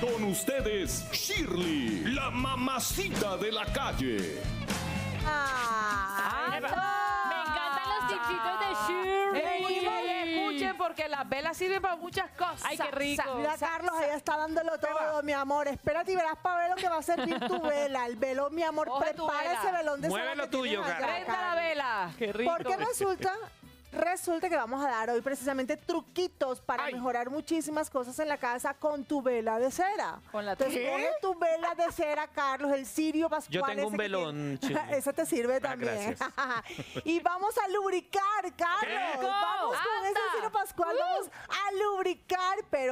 Con ustedes, Shirley, la mamacita de la calle. Ah, Me encantan los tipsitos de Shirley. escuchen porque las velas sirven para muchas cosas. Ay, qué rico. Mira, Carlos, ella está dándolo todo, mi amor. Espérate y verás para ver lo que va a servir tu vela. El velón, mi amor, Coge tu prepara vela. ese velón de Mueve lo tuyo, Carlos. Prenda la vela. Qué rico. Porque resulta, resulta que vamos a dar hoy precisamente truquitos para Ay. mejorar muchísimas cosas en la casa con tu vela de cera. Con la Entonces, coge tu vela de cera, Carlos, el cirio pascual. Yo tengo un velón, Chile. Ese te sirve Ah, también. y vamos a lubricar, Carlos. Vamos con ese cirio pascual, vamos a lubricar.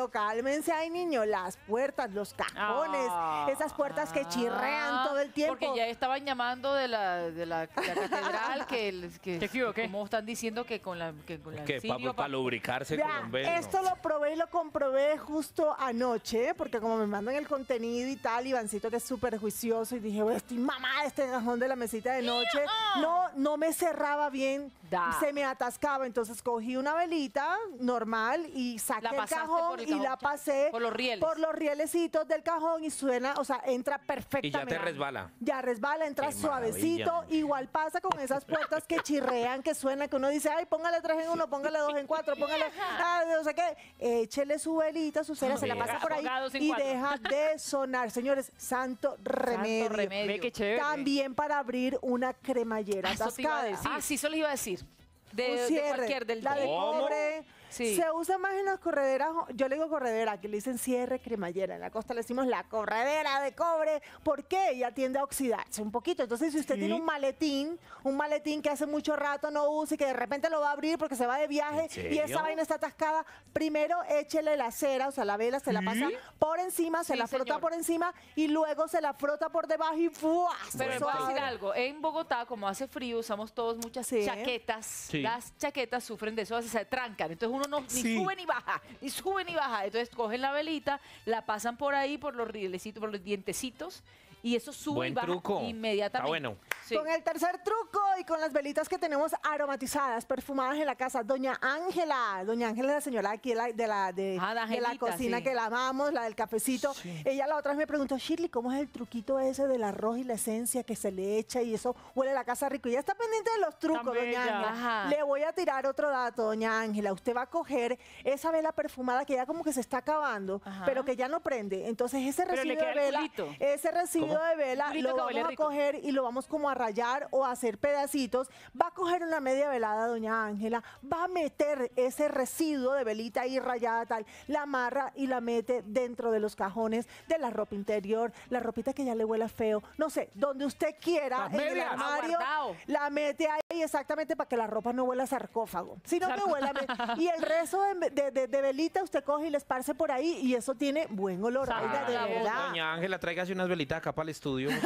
Pero cálmense, ay, niño, las puertas, los cajones, Ah. esas puertas que chirrean todo el tiempo. Porque ya estaban llamando de la, de la, de la catedral que, que ¿Qué, qué, qué? como están diciendo que con la que con la ¿Qué? cirio Para pa- lubricarse con velo. esto lo probé y lo comprobé justo anoche, porque como me mandan el contenido y tal, Ivancito que es súper juicioso y dije, bueno, estoy mamá de este cajón de la mesita de noche. No, no me cerraba bien, Da. se me atascaba, entonces cogí una velita normal y saqué el cajón, y cajón, la pasé por los rieles. por los rielecitos del cajón y suena, o sea, entra perfectamente. resbala. Ya resbala, entra Qué suavecito, maravilla. igual pasa con esas puertas que chirrean, que suena, que uno dice, ay, póngale tres en uno, póngale dos en cuatro, póngale, ah, no sé qué. Échele su velita, su cera, se la pasa por ahí y cuatro. deja de sonar. Señores, santo remedio. remedio. Ve qué chévere. También para abrir una cremallera Ah, eso te iba a decir. Ah, sí, eso les iba a decir. De, cualquier del la de. Sí. Se usa más en las correderas, yo le digo corredera, aquí le dicen cierre cremallera. En la costa le decimos la corredera de cobre. ¿Por qué? Ella tiende a oxidarse un poquito. Entonces, si usted tiene un maletín, un maletín que hace mucho rato no usa y que de repente lo va a abrir porque se va de viaje ¿En y esa vaina está atascada, primero échele la cera, o sea, la vela se la pasa por encima, se Sí, la frota señor. por encima y luego se la frota por debajo y ¡fua! Pero Eso voy a decir algo. En Bogotá, como hace frío, usamos todos muchas Sí. chaquetas. Sí. Las chaquetas sufren de eso, se trancan. Entonces uno no ni Sí. sube ni baja, ni sube ni baja. Entonces cogen la velita, la pasan por ahí, por los rielecitos, por los dientecitos, y eso sube y Buen baja truco. inmediatamente. Está bueno. Sí. Con el tercer truco y con las velitas que tenemos aromatizadas, perfumadas en la casa, Doña Ángela. Doña Ángela es la señora aquí de la, de la, de, Ah, de de la cocina sí. que la amamos, la del cafecito. Ella la otra vez me preguntó, Shirley, ¿cómo es el truquito ese del arroz y la esencia que se le echa y eso huele la casa rico? Y ella está pendiente de los trucos, Tan Doña. Ángela. Le voy a tirar otro dato, Doña Ángela. Usted va a coger esa vela perfumada que ya como que se está acabando, Ajá. pero que ya no prende. Entonces ese residuo de vela, ese residuo De vela Culito lo vamos a rico. coger y lo vamos como a rayar o a hacer pedacitos. Va a coger una media velada, doña Ángela, va a meter ese residuo de velita ahí rayada tal, la amarra y la mete dentro de los cajones de la ropa interior, la ropita que ya le huela feo, no sé, donde usted quiera, Las en el armario, Aguardado. la mete ahí exactamente para que la ropa no huela a sarcófago, sino que huela a- y el resto de, de- de- de velita usted coge y le esparce por ahí y eso tiene buen olor, oiga, de verdad. Doña Ángela, tráigase unas velitas acá para el estudio.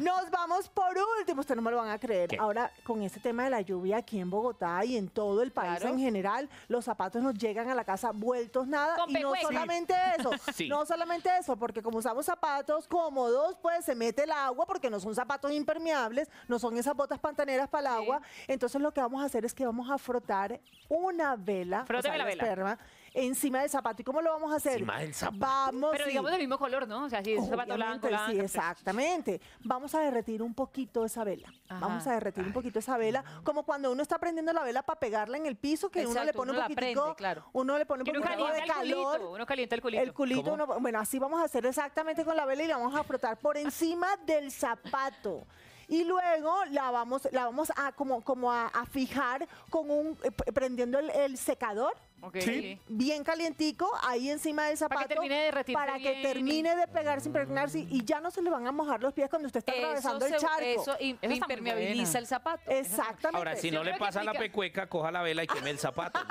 Nos vamos por último, ustedes no me lo van a creer. ¿Qué? Ahora, con este tema de la lluvia aquí en Bogotá y en todo el país Claro. en general, los zapatos nos llegan a la casa vueltos nada. Con y no solamente eso, Sí. no solamente eso, porque como usamos zapatos cómodos, pues se mete el agua, porque no son zapatos impermeables, no son esas botas pantaneras para el agua. Entonces lo que vamos a hacer es que vamos a frotar una vela, Fróteme la vela. esperma, encima del zapato. ¿Y cómo lo vamos a hacer? Encima del zapato. Vamos, Pero sí. digamos del mismo color, ¿no? O sea, si es zapato blanco, sí, blanco. exactamente. Vamos a derretir un poquito esa vela. Ajá. Vamos a derretir un poquito esa vela, como cuando uno está prendiendo la vela para pegarla en el piso, que uno le pone uno un poquitico, prende, claro. uno le pone un poquito de calor. culito. Uno calienta el culito. El culito, uno- bueno, así vamos a hacer exactamente con la vela y la vamos a frotar por encima del zapato. Y luego la vamos, la vamos a como, como a, a fijar con un eh, prendiendo el, el secador Ok. Sí. bien calientico ahí encima del zapato Para que termine de para que bien. termine de pegarse, impregnarse y ya no se le van a mojar los pies cuando usted está atravesando el charco. eso impermeabiliza el zapato. Exactamente. Ahora, si no le pasa la pecueca, coja la vela y queme el zapato.